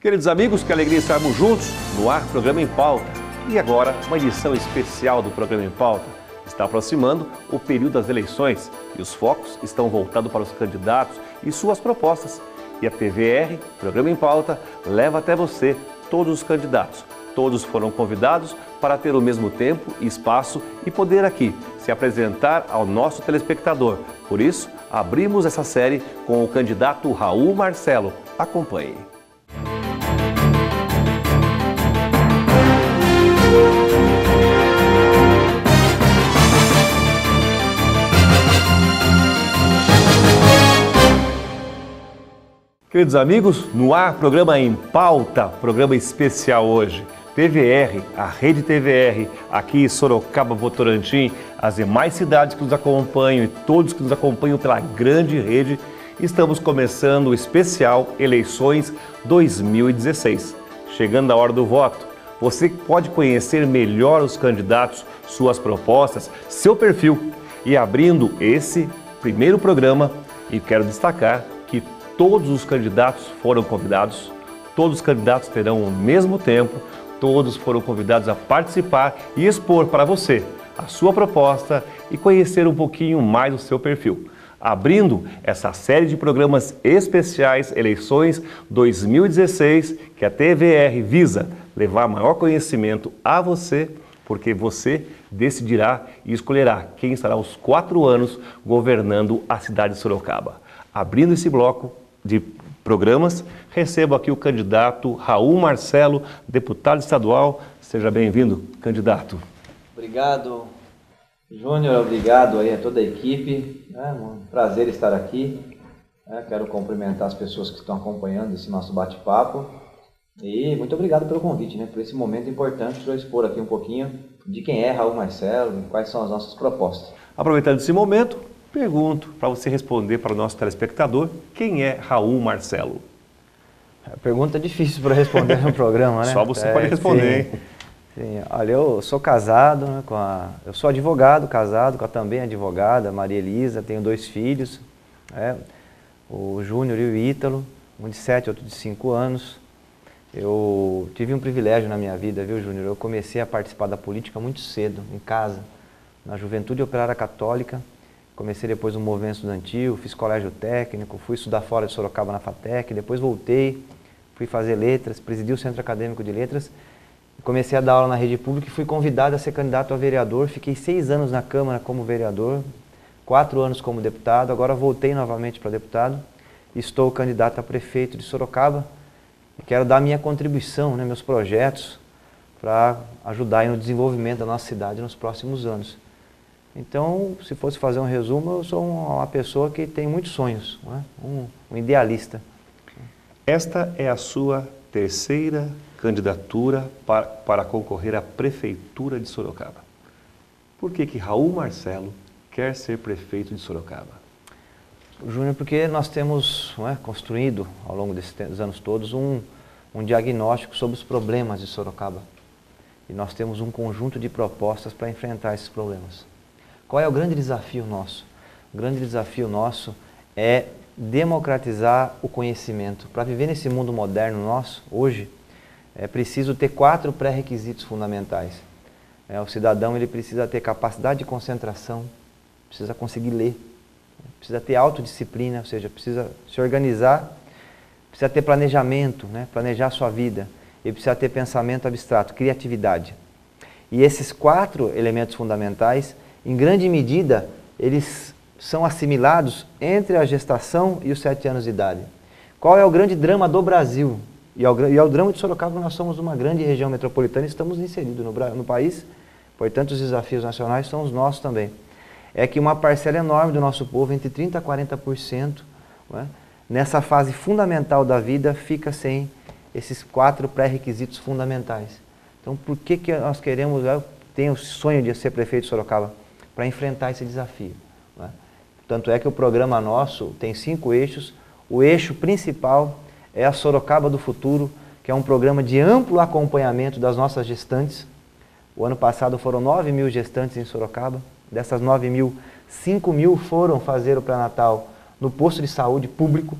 Queridos amigos, que alegria estarmos juntos no ar Programa em Pauta. E agora, uma edição especial do Programa em Pauta. Está aproximando o período das eleições e os focos estão voltados para os candidatos e suas propostas. E a PVR, Programa em Pauta, leva até você todos os candidatos. Todos foram convidados para ter o mesmo tempo e espaço e poder aqui se apresentar ao nosso telespectador. Por isso, abrimos essa série com o candidato Raul Marcelo. Acompanhe. Queridos amigos, no ar, programa em pauta, programa especial hoje. TVR, a rede TVR, aqui em Sorocaba, Votorantim, as demais cidades que nos acompanham e todos que nos acompanham pela grande rede, estamos começando o especial Eleições 2016. Chegando a hora do voto, você pode conhecer melhor os candidatos, suas propostas, seu perfil. E abrindo esse primeiro programa, e quero destacar todos os candidatos foram convidados, todos os candidatos terão o mesmo tempo, todos foram convidados a participar e expor para você a sua proposta e conhecer um pouquinho mais o seu perfil. Abrindo essa série de programas especiais Eleições 2016, que a TVR visa levar maior conhecimento a você, porque você decidirá e escolherá quem estará os quatro anos governando a cidade de Sorocaba. Abrindo esse bloco, de programas, recebo aqui o candidato Raul Marcelo, deputado estadual. Seja bem-vindo, candidato. Obrigado, Júnior. Obrigado aí a toda a equipe. É um prazer estar aqui. É, quero cumprimentar as pessoas que estão acompanhando esse nosso bate-papo. E muito obrigado pelo convite, né, por esse momento importante para eu expor aqui um pouquinho de quem é Raul Marcelo e quais são as nossas propostas. Aproveitando esse momento, Pergunto para você responder para o nosso telespectador, quem é Raul Marcelo? É pergunta difícil para responder no programa, né? Só você é, pode responder, sim, sim. Olha, eu sou casado, né, com a, eu sou advogado, casado com a também advogada, Maria Elisa, tenho dois filhos, é, o Júnior e o Ítalo, um de sete, outro de cinco anos. Eu tive um privilégio na minha vida, viu, Júnior? Eu comecei a participar da política muito cedo, em casa, na Juventude Operária Católica, Comecei depois no movimento estudantil, fiz colégio técnico, fui estudar fora de Sorocaba na FATEC, depois voltei, fui fazer letras, presidi o Centro Acadêmico de Letras, comecei a dar aula na rede pública e fui convidado a ser candidato a vereador. Fiquei seis anos na Câmara como vereador, quatro anos como deputado, agora voltei novamente para deputado. Estou candidato a prefeito de Sorocaba e quero dar minha contribuição, né, meus projetos, para ajudar no desenvolvimento da nossa cidade nos próximos anos. Então, se fosse fazer um resumo, eu sou uma pessoa que tem muitos sonhos, é? um, um idealista. Esta é a sua terceira candidatura para, para concorrer à Prefeitura de Sorocaba. Por que, que Raul Marcelo quer ser prefeito de Sorocaba? Júnior, porque nós temos é, construído ao longo desses anos todos um, um diagnóstico sobre os problemas de Sorocaba. E nós temos um conjunto de propostas para enfrentar esses problemas. Qual é o grande desafio nosso? O grande desafio nosso é democratizar o conhecimento. Para viver nesse mundo moderno nosso, hoje, é preciso ter quatro pré-requisitos fundamentais. É, o cidadão ele precisa ter capacidade de concentração, precisa conseguir ler, precisa ter autodisciplina, ou seja, precisa se organizar, precisa ter planejamento, né, planejar a sua vida, e precisa ter pensamento abstrato, criatividade. E esses quatro elementos fundamentais em grande medida, eles são assimilados entre a gestação e os sete anos de idade. Qual é o grande drama do Brasil? E é o, é drama de Sorocaba, nós somos uma grande região metropolitana e estamos inseridos no, no país, portanto, os desafios nacionais são os nossos também. É que uma parcela enorme do nosso povo, entre 30% a 40%, é? nessa fase fundamental da vida, fica sem esses quatro pré-requisitos fundamentais. Então, por que, que nós queremos, eu tenho o sonho de ser prefeito de Sorocaba? Para enfrentar esse desafio. Né? Tanto é que o programa nosso tem cinco eixos. O eixo principal é a Sorocaba do Futuro, que é um programa de amplo acompanhamento das nossas gestantes. O ano passado foram 9 mil gestantes em Sorocaba. Dessas 9 mil, 5 mil foram fazer o pré-natal no posto de saúde público.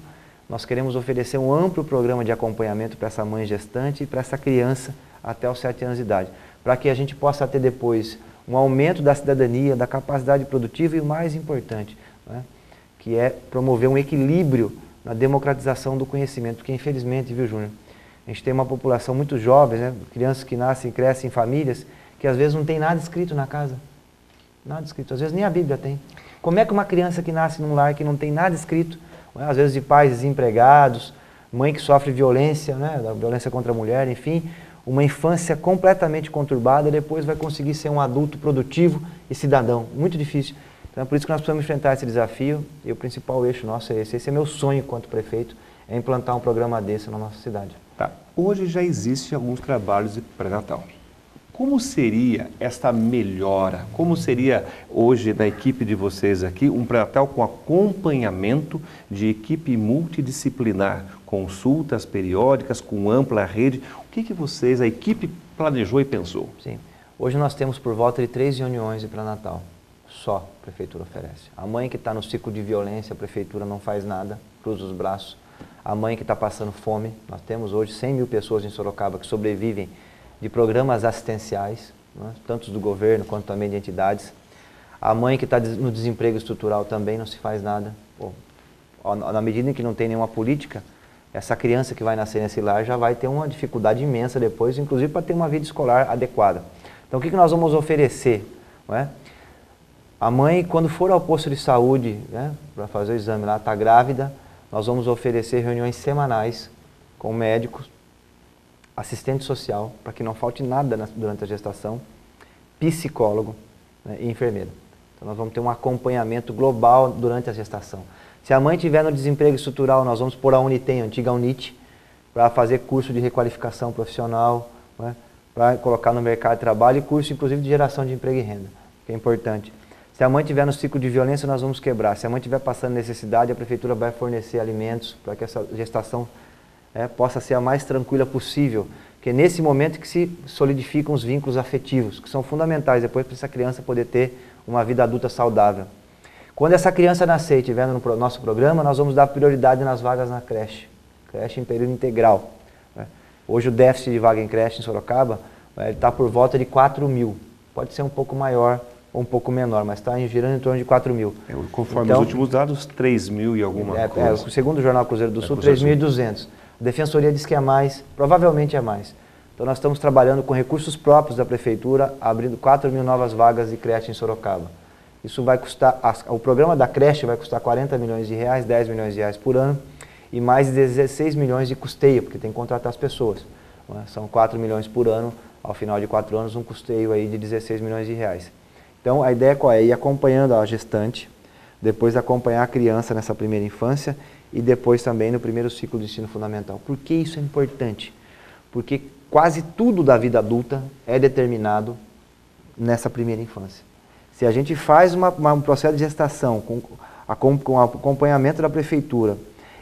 nós queremos oferecer um amplo programa de acompanhamento para essa mãe gestante e para essa criança até os 7 anos de idade, para que a gente possa ter depois um aumento da cidadania, da capacidade produtiva e o mais importante, né, que é promover um equilíbrio na democratização do conhecimento, porque infelizmente, viu Júnior, a gente tem uma população muito jovem, né, crianças que nascem e crescem em famílias que às vezes não tem nada escrito na casa, nada escrito, às vezes nem a Bíblia tem. Como é que uma criança que nasce num lar que não tem nada escrito, né, às vezes de pais desempregados, mãe que sofre violência, né, violência contra a mulher, enfim, uma infância completamente conturbada, depois vai conseguir ser um adulto produtivo e cidadão. Muito difícil. Então é por isso que nós precisamos enfrentar esse desafio e o principal eixo nosso é esse. Esse é meu sonho enquanto prefeito, é implantar um programa desse na nossa cidade. Tá. Hoje já existem alguns trabalhos de pré-natal. Como seria esta melhora? Como seria hoje na equipe de vocês aqui um pré-natal com acompanhamento de equipe multidisciplinar, consultas periódicas com ampla rede? O que, que vocês, a equipe, planejou e pensou? Sim. Hoje nós temos por volta de três reuniões de pré-natal. Só a prefeitura oferece. A mãe que está no ciclo de violência, a prefeitura não faz nada, cruza os braços. A mãe que está passando fome, nós temos hoje 100 mil pessoas em Sorocaba que sobrevivem de programas assistenciais, né, tanto do governo quanto também de entidades. A mãe que está no desemprego estrutural também não se faz nada. Pô, na medida em que não tem nenhuma política, essa criança que vai nascer nesse lar já vai ter uma dificuldade imensa depois, inclusive para ter uma vida escolar adequada. Então o que, que nós vamos oferecer? É? A mãe, quando for ao posto de saúde né, para fazer o exame lá, está grávida, nós vamos oferecer reuniões semanais com médicos, assistente social, para que não falte nada na, durante a gestação, psicólogo né, e enfermeira. Então nós vamos ter um acompanhamento global durante a gestação. Se a mãe tiver no desemprego estrutural, nós vamos pôr a Unitem, a antiga Unite, para fazer curso de requalificação profissional, né, para colocar no mercado de trabalho e curso inclusive de geração de emprego e renda, que é importante. Se a mãe tiver no ciclo de violência, nós vamos quebrar. Se a mãe estiver passando necessidade, a prefeitura vai fornecer alimentos para que essa gestação é, possa ser a mais tranquila possível. Que é nesse momento que se solidificam os vínculos afetivos, que são fundamentais depois para essa criança poder ter uma vida adulta saudável. Quando essa criança nascer e estiver no nosso programa, nós vamos dar prioridade nas vagas na creche, creche em período integral. Né? Hoje o déficit de vaga em creche em Sorocaba está por volta de 4 mil. Pode ser um pouco maior ou um pouco menor, mas está girando em torno de 4 mil. É, conforme então, os últimos dados, 3 mil e alguma é, coisa. É, segundo o Jornal Cruzeiro do é, Sul, 3.200. A Defensoria diz que é mais, provavelmente é mais. Então nós estamos trabalhando com recursos próprios da Prefeitura, abrindo 4 mil novas vagas de creche em Sorocaba. Isso vai custar, o programa da creche vai custar 40 milhões de reais, 10 milhões de reais por ano, e mais 16 milhões de custeio, porque tem que contratar as pessoas. É? São 4 milhões por ano, ao final de 4 anos, um custeio aí de 16 milhões de reais. Então a ideia qual é? Ir acompanhando a gestante, depois acompanhar a criança nessa primeira infância e depois também no primeiro ciclo de ensino fundamental. Por que isso é importante? Porque quase tudo da vida adulta é determinado nessa primeira infância. Se a gente faz uma, uma, um processo de gestação com, com, com acompanhamento da prefeitura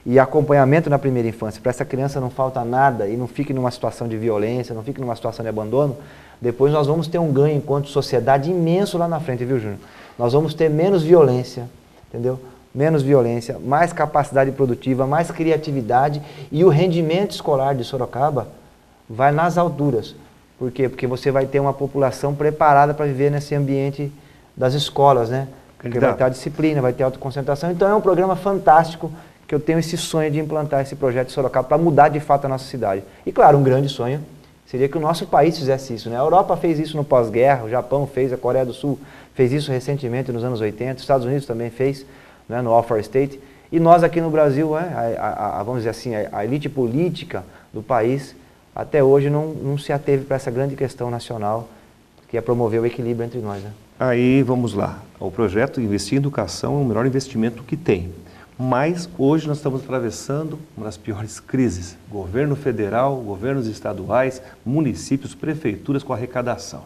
e acompanhamento na primeira infância, para essa criança não falta nada e não fique numa situação de violência, não fique numa situação de abandono, depois nós vamos ter um ganho enquanto sociedade imenso lá na frente, viu, Júnior? Nós vamos ter menos violência, entendeu? menos violência, mais capacidade produtiva, mais criatividade e o rendimento escolar de Sorocaba vai nas alturas. Por quê? Porque você vai ter uma população preparada para viver nesse ambiente das escolas, né? Porque vai ter a disciplina, vai ter autoconcentração. Então é um programa fantástico que eu tenho esse sonho de implantar esse projeto de Sorocaba para mudar de fato a nossa cidade. E claro, um grande sonho seria que o nosso país fizesse isso. Né? A Europa fez isso no pós-guerra, o Japão fez, a Coreia do Sul fez isso recentemente nos anos 80, os Estados Unidos também fez né, no All State. E nós aqui no Brasil, é, a, a, vamos dizer assim, a elite política do país até hoje não, não se ateve para essa grande questão nacional, que é promover o equilíbrio entre nós. Né? Aí vamos lá. O projeto Investir em Educação é o melhor investimento que tem. Mas hoje nós estamos atravessando uma das piores crises: governo federal, governos estaduais, municípios, prefeituras com arrecadação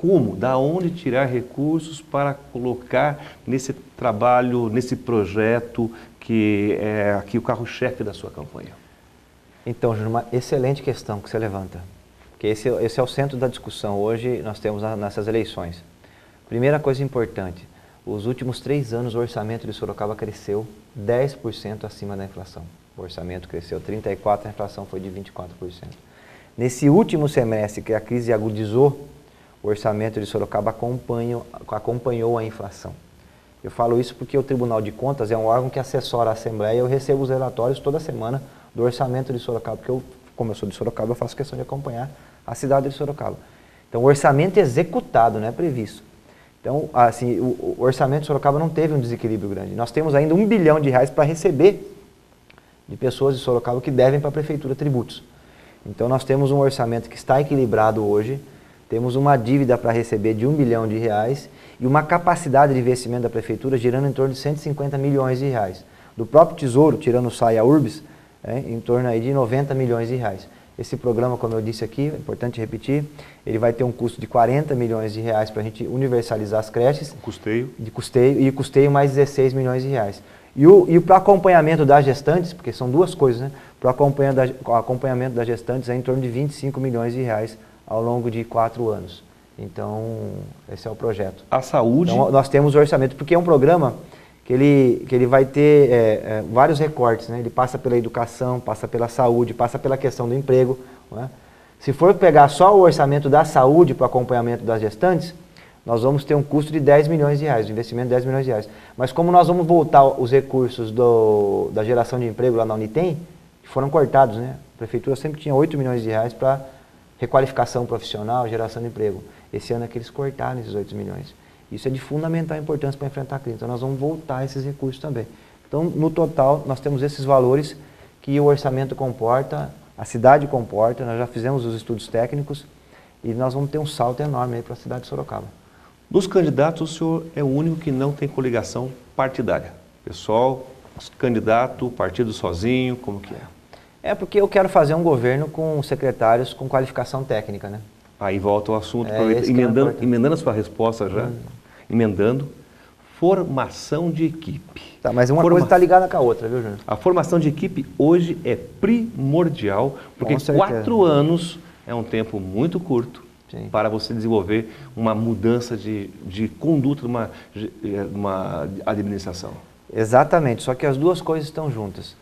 como, da onde tirar recursos para colocar nesse trabalho, nesse projeto que é aqui o carro-chefe da sua campanha? Então, Júnior, uma excelente questão que você levanta, porque esse, esse é o centro da discussão hoje nós temos nessas eleições. Primeira coisa importante, os últimos três anos o orçamento de Sorocaba cresceu 10% acima da inflação. O orçamento cresceu 34%, a inflação foi de 24%. Nesse último semestre que a crise agudizou, o orçamento de Sorocaba acompanhou, acompanhou a inflação. Eu falo isso porque o Tribunal de Contas é um órgão que assessora a Assembleia e eu recebo os relatórios toda semana do orçamento de Sorocaba, porque eu, como eu sou de Sorocaba, eu faço questão de acompanhar a cidade de Sorocaba. Então, o orçamento executado, não é previsto. Então, assim, o, orçamento de Sorocaba não teve um desequilíbrio grande. Nós temos ainda um bilhão de reais para receber de pessoas de Sorocaba que devem para a prefeitura tributos. Então, nós temos um orçamento que está equilibrado hoje, temos uma dívida para receber de um bilhão de reais e uma capacidade de investimento da prefeitura girando em torno de 150 milhões de reais. Do próprio Tesouro, tirando o SAIA URBS, é, em torno aí de 90 milhões de reais. Esse programa, como eu disse aqui, é importante repetir, ele vai ter um custo de 40 milhões de reais para a gente universalizar as creches. Custeio. De custeio, e custeio mais 16 milhões de reais. E o, e para acompanhamento das gestantes, porque são duas coisas, né? Para o acompanhamento das gestantes é em torno de 25 milhões de reais ao longo de quatro anos. Então, esse é o projeto. A saúde. Então, nós temos o orçamento, porque é um programa que ele, que ele vai ter é, é, vários recortes. Né? Ele passa pela educação, passa pela saúde, passa pela questão do emprego. É? Se for pegar só o orçamento da saúde para acompanhamento das gestantes, nós vamos ter um custo de 10 milhões de reais, um investimento de 10 milhões de reais. Mas como nós vamos voltar os recursos do, da geração de emprego lá na Unitem, que foram cortados, né? A prefeitura sempre tinha 8 milhões de reais para requalificação profissional, geração de emprego. Esse ano é que eles cortaram esses 8 milhões. Isso é de fundamental importância para enfrentar a crise. Então nós vamos voltar esses recursos também. Então, no total, nós temos esses valores que o orçamento comporta, a cidade comporta, nós já fizemos os estudos técnicos e nós vamos ter um salto enorme para a cidade de Sorocaba. Dos candidatos, o senhor é o único que não tem coligação partidária. Pessoal, candidato, partido sozinho, como que é? É porque eu quero fazer um governo com secretários com qualificação técnica, né? Aí volta o assunto, é, emendando, é emendando a sua resposta já, hum. Emendando, formação de equipe. Tá, mas uma Forma... coisa está ligada com a outra, viu, Júnior? A formação de equipe hoje é primordial, porque quatro anos é um tempo muito curto Sim. para você desenvolver uma mudança de, de conduta de uma, de uma administração. Exatamente, só que as duas coisas estão juntas.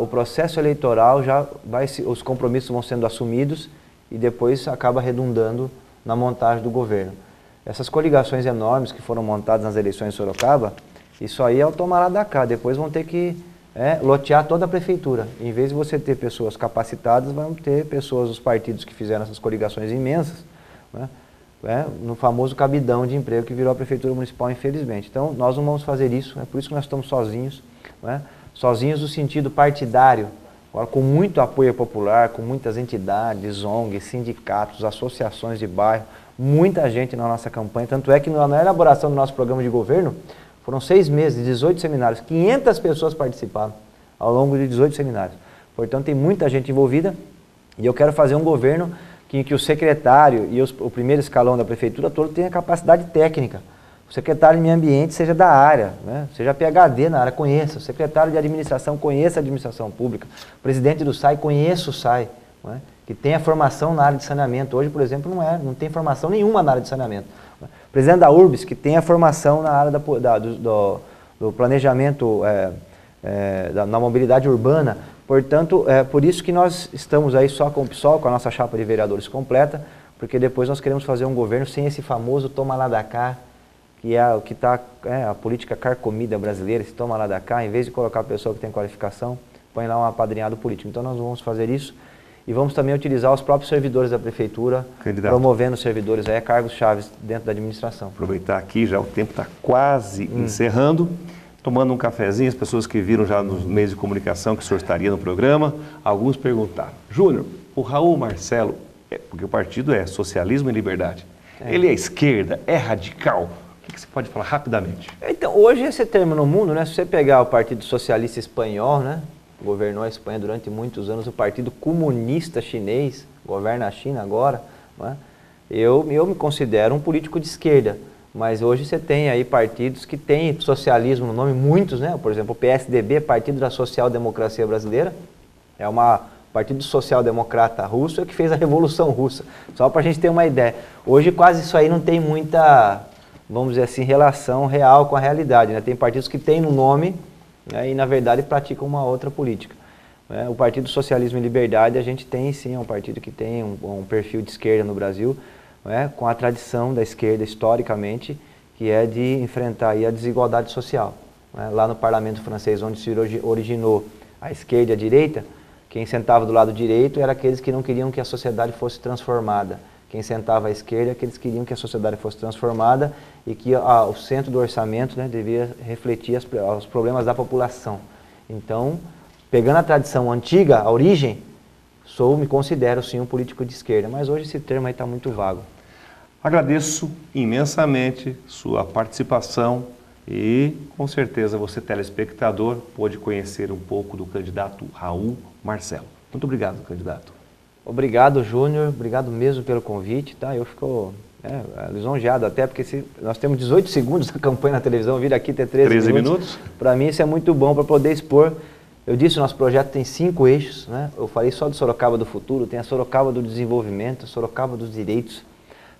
o processo eleitoral já vai, os compromissos vão sendo assumidos e depois acaba redundando na montagem do governo. Essas coligações enormes que foram montadas nas eleições de Sorocaba, isso aí é o tomar lá da cá. Depois vão ter que é, lotear toda a prefeitura. Em vez de você ter pessoas capacitadas, vão ter pessoas, os partidos que fizeram essas coligações imensas, né, é, no famoso cabidão de emprego que virou a prefeitura municipal, infelizmente. Então, nós não vamos fazer isso, é por isso que nós estamos sozinhos, né, sozinhos no sentido partidário, Agora, com muito apoio popular, com muitas entidades, ONGs, sindicatos, associações de bairro, muita gente na nossa campanha. Tanto é que na elaboração do nosso programa de governo, foram seis meses, 18 seminários, 500 pessoas participaram ao longo de 18 seminários. Portanto, tem muita gente envolvida e eu quero fazer um governo em que o secretário e os, o primeiro escalão da prefeitura todo tenha capacidade técnica o secretário de meio ambiente seja da área, né? seja PHD na área, conheça. O secretário de administração conheça a administração pública. O presidente do SAI conheça o SAI, né? que tenha formação na área de saneamento. Hoje, por exemplo, não, é, não tem formação nenhuma na área de saneamento. O presidente da URBS, que tenha formação na área da, da, do, do, do, planejamento é, é, da, na mobilidade urbana. Portanto, é por isso que nós estamos aí só com o PSOL, com a nossa chapa de vereadores completa, porque depois nós queremos fazer um governo sem esse famoso toma lá da cá, que é o que está é, a política carcomida brasileira, se toma lá da cá, em vez de colocar a pessoa que tem qualificação, põe lá um apadrinhado político. Então nós vamos fazer isso e vamos também utilizar os próprios servidores da prefeitura, Candidato. promovendo os servidores aí a cargos chaves dentro da administração. Aproveitar aqui, já o tempo está quase hum. encerrando, tomando um cafezinho, as pessoas que viram já nos meios de comunicação que o senhor estaria no programa, alguns perguntaram, Júnior, o Raul Marcelo, é, porque o partido é Socialismo e Liberdade, é. ele é esquerda, é radical, o que você pode falar rapidamente? Então, hoje esse termo no mundo, né, se você pegar o Partido Socialista Espanhol, né, governou a Espanha durante muitos anos, o Partido Comunista Chinês, governa a China agora, né, eu, eu me considero um político de esquerda, mas hoje você tem aí partidos que têm socialismo no nome, muitos, né, por exemplo, o PSDB, Partido da Social Democracia Brasileira, é uma Partido Social Democrata Russo é que fez a Revolução Russa. Só para a gente ter uma ideia. Hoje quase isso aí não tem muita vamos dizer assim, relação real com a realidade. Né? Tem partidos que têm no nome né, e, na verdade, praticam uma outra política. Né? O Partido Socialismo e Liberdade, a gente tem sim, é um partido que tem um, um perfil de esquerda no Brasil, né? com a tradição da esquerda historicamente, que é de enfrentar a desigualdade social. Né? Lá no parlamento francês, onde se originou a esquerda e a direita, quem sentava do lado direito era aqueles que não queriam que a sociedade fosse transformada. Quem sentava à esquerda, aqueles que queriam que a sociedade fosse transformada e que a, o centro do orçamento né, devia refletir as, os problemas da população. Então, pegando a tradição antiga, a origem, sou, me considero sim um político de esquerda, mas hoje esse termo aí está muito vago. Agradeço imensamente sua participação e com certeza você, telespectador, pôde conhecer um pouco do candidato Raul Marcelo. Muito obrigado, candidato. Obrigado, Júnior. Obrigado mesmo pelo convite. Tá? Eu fico é, lisonjeado até, porque se, nós temos 18 segundos na campanha na televisão, vir aqui ter 13, 13 minutos. minutos. Para mim isso é muito bom para poder expor. Eu disse, o nosso projeto tem cinco eixos. Né? Eu falei só do Sorocaba do futuro, tem a Sorocaba do desenvolvimento, a Sorocaba dos direitos,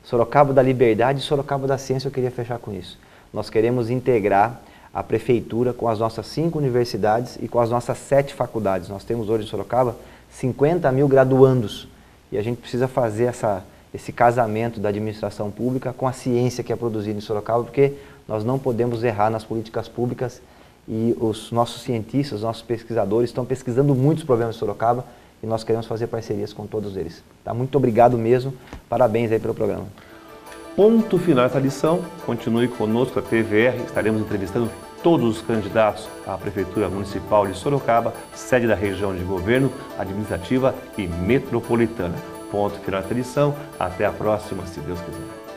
Sorocaba da liberdade e Sorocaba da ciência. Eu queria fechar com isso. Nós queremos integrar a prefeitura com as nossas cinco universidades e com as nossas sete faculdades. Nós temos hoje em Sorocaba 50 mil graduandos. E a gente precisa fazer essa, esse casamento da administração pública com a ciência que é produzida em Sorocaba, porque nós não podemos errar nas políticas públicas e os nossos cientistas, os nossos pesquisadores estão pesquisando muitos problemas de Sorocaba e nós queremos fazer parcerias com todos eles. Tá? Muito obrigado mesmo, parabéns aí pelo programa. Ponto final dessa lição, continue conosco a TVR, estaremos entrevistando todos os candidatos à Prefeitura Municipal de Sorocaba, sede da região de governo, administrativa e metropolitana. Ponto final da edição. Até a próxima, se Deus quiser.